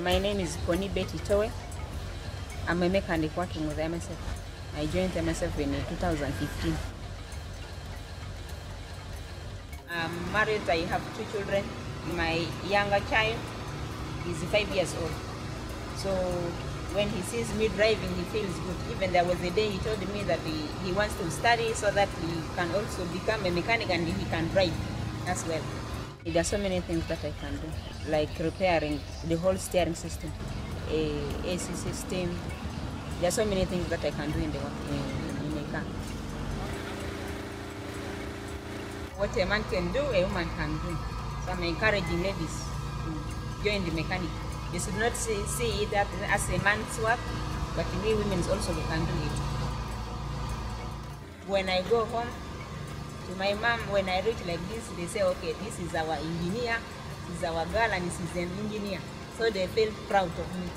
My name is Poni Betty Towe. I'm a mechanic working with MSF. I joined MSF in 2015. I'm married, I have two children. My younger child is five years old. So when he sees me driving, he feels good. Even there was a day he told me that he, he wants to study so that he can also become a mechanic and he can drive as well. There are so many things that I can do, like repairing the whole steering system, a AC system. There are so many things that I can do in the in, in a car. What a man can do, a woman can do. So I'm encouraging ladies to join the mechanic. You should not see, see it as a man's work, but we women also we can do it. When I go home, to my mom, when I reach like this, they say, okay, this is our engineer, this is our girl, and this is an engineer. So they feel proud of me.